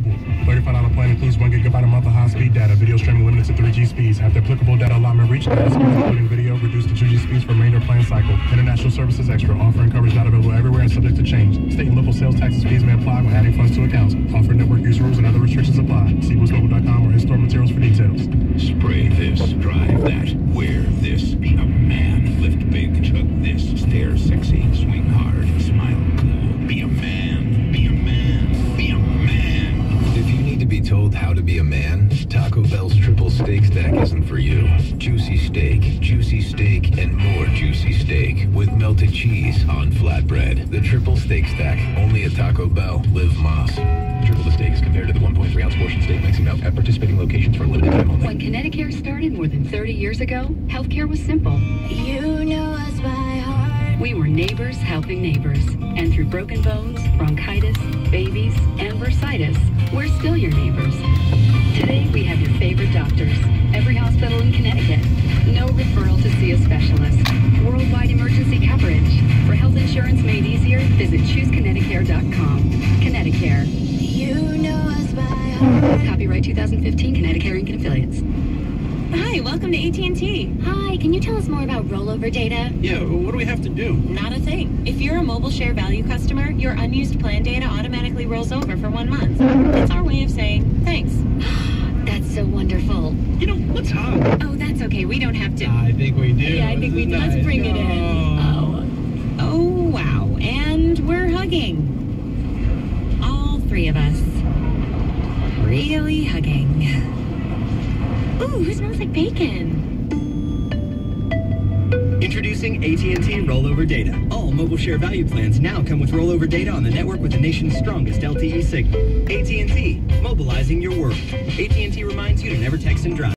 $35 plan includes 1 gigabyte a month of high-speed data. Video streaming limited to 3G speeds. The applicable data allotment reached including video, reduced to 2G speeds for remainder plan cycle. International services extra. Offering coverage not available everywhere and subject to change. State and local sales taxes fees may apply when adding funds to accounts. Offer network use rules and other restrictions apply. See boostmobile.com or in-store materials for details. Spray this, drive that, told how to be a man, Taco Bell's triple steak stack isn't for you. Juicy steak, juicy steak, and more juicy steak with melted cheese on flatbread. The triple steak stack, only at Taco Bell. Live Más. Triple the steak is compared to the 1.3 ounce portion steak mixing up at participating locations for a limited time only. When ConnectiCare started more than 30 years ago, healthcare was simple. You know us by heart. We were neighbors helping neighbors. And through broken bones, bronchitis, babies, and bursitis, we're still your referral to see a specialist. Worldwide emergency coverage. For health insurance made easier, visit chooseconnecticare.com. ConnectiCare. You know us by heart. Copyright 2015 ConnectiCare Inc. and Affiliates. Hi, welcome to AT&T. Hi, can you tell us more about rollover data? Yeah, what do we have to do? Not a thing. If you're a mobile share value customer, your unused plan data automatically rolls over for one month. It's our way of saying You know. Oh, that's okay. We don't have to. I think we do. Yeah, I think we do. Let's bring it in. Oh. Oh, wow. And we're hugging. All three of us. Really hugging. Ooh, who smells like bacon? Introducing AT&T Rollover Data. All mobile share value plans now come with rollover data on the network with the nation's strongest LTE signal. AT&T, mobilizing your world. AT&T reminds you to never text and drive.